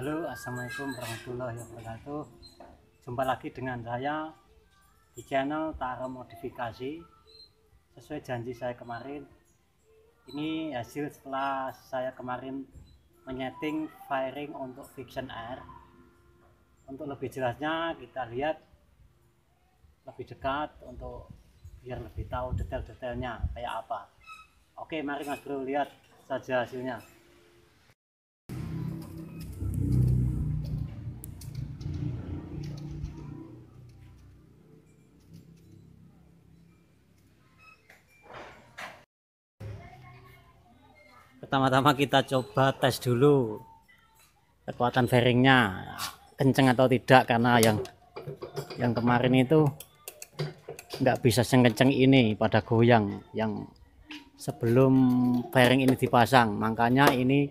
Halo, assalamualaikum warahmatullahi wabarakatuh. Jumpa lagi dengan saya di channel Tara Modifikasi. Sesuai janji saya kemarin, ini hasil setelah saya kemarin menyeting firing untuk Fiction Air. Untuk lebih jelasnya kita lihat lebih dekat untuk biar lebih tahu detail-detailnya kayak apa. Oke, mari Mas Bro lihat saja hasilnya. Pertama-tama kita coba tes dulu kekuatan fairingnya kenceng atau tidak karena yang yang kemarin itu nggak bisa sekenceng ini pada goyang yang sebelum fairing ini dipasang. Makanya ini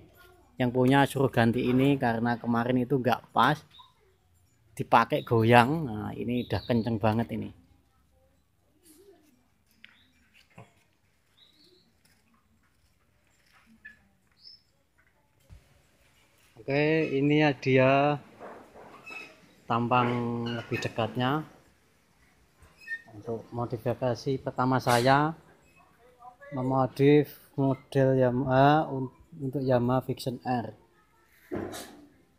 yang punya suruh ganti ini karena kemarin itu nggak pas dipakai goyang. Nah ini udah kenceng banget ini Oke, ini ya dia tampang lebih dekatnya. Untuk modifikasi pertama saya memodif model Yamaha untuk Yamaha Vision R.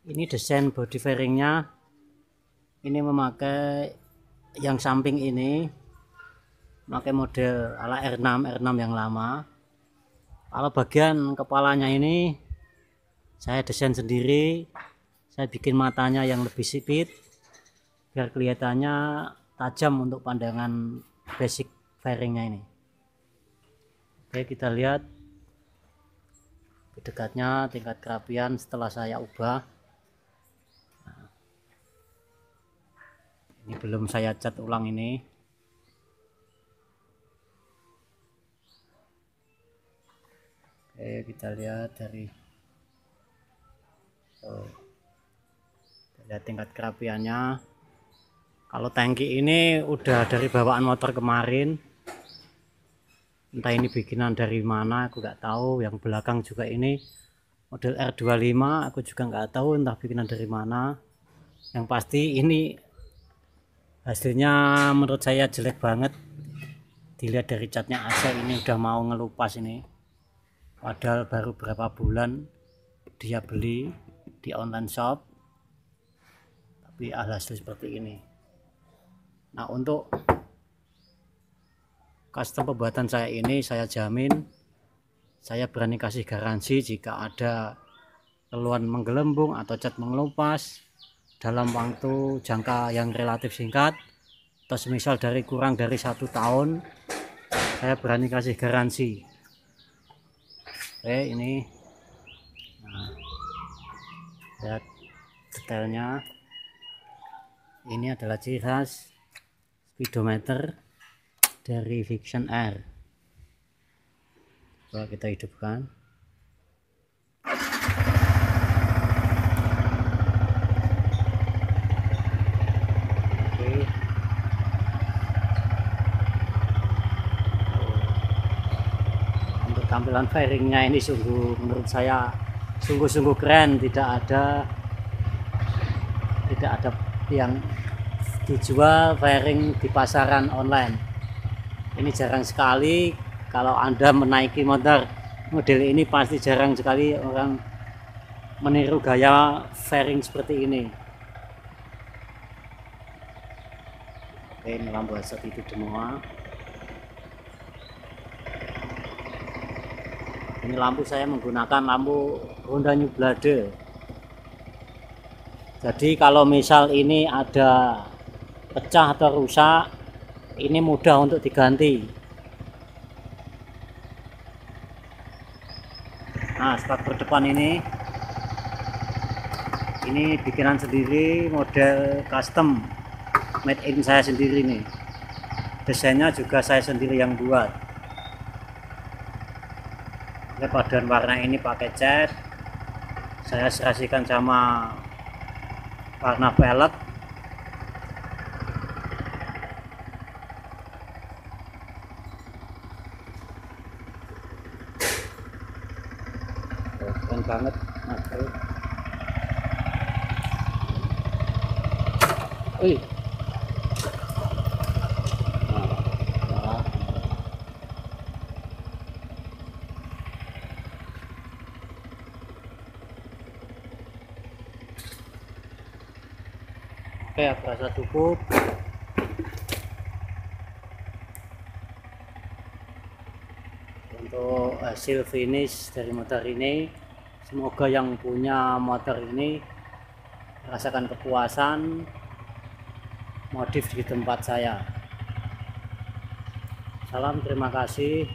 Ini desain body fairingnya. Ini memakai yang samping ini memakai model ala R6 R6 yang lama. Kalau bagian kepalanya ini saya desain sendiri saya bikin matanya yang lebih sipit biar kelihatannya tajam untuk pandangan basic fairingnya ini. Oke kita lihat dekatnya tingkat kerapian setelah saya ubah. Ini belum saya cat ulang ini. Oke kita lihat dari tuh lihat tingkat kerapiannya. Kalau tangki ini udah dari bawaan motor kemarin. Entah ini bikinan dari mana aku nggak tahu. Yang belakang juga ini model R25 aku juga nggak tahu entah bikinan dari mana. Yang pasti ini hasilnya menurut saya jelek banget. Dilihat dari catnya aja ini udah mau ngelupas ini. Padahal baru berapa bulan dia beli di online shop. Tapi alhasil seperti ini. Nah untuk custom pembuatan saya ini saya jamin saya berani kasih garansi jika ada keluhan menggelembung atau cat mengelupas dalam waktu jangka yang relatif singkat atau semisal dari kurang dari satu tahun saya berani kasih garansi. Oke ini lihat detailnya. Ini adalah ciri khas speedometer dari Vision Air. Coba kita hidupkan. Tampilan fairingnya ini sungguh menurut saya sungguh-sungguh keren tidak ada tidak ada yang dijual fairing di pasaran online. Ini jarang sekali kalau anda menaiki motor model ini pasti jarang sekali orang meniru gaya fairing seperti ini. Oke ini lampu itu semua ini lampu saya menggunakan lampu Honda New Blade. Jadi kalau misal ini ada pecah atau rusak ini mudah untuk diganti. Nah starter depan ini. Ini bikinan sendiri model custom made in saya sendiri nih. Desainnya juga saya sendiri yang buat ini paduan warna ini pakai cat. Saya serasikan sama warna pelet. Keren banget material Wih, Oke, aku rasa cukup. Untuk hasil finish dari motor ini, semoga yang punya motor ini merasakan kepuasan modif di tempat saya. Salam terima kasih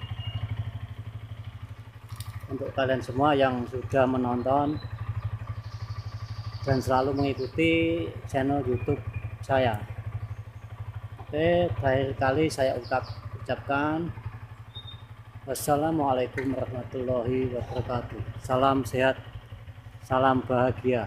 untuk kalian semua yang sudah menonton dan selalu mengikuti channel YouTube saya. Oke, terakhir kali saya ucap, ucapkan wassalamualaikum warahmatullahi wabarakatuh. Salam sehat, salam bahagia.